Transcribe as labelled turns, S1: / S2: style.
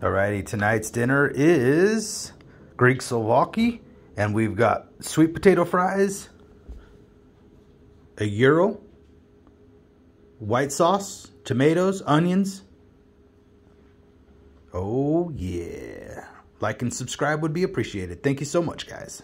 S1: Alrighty, tonight's dinner is Greek Souvlaki, and we've got sweet potato fries, a gyro, white sauce, tomatoes, onions. Oh yeah. Like and subscribe would be appreciated. Thank you so much, guys.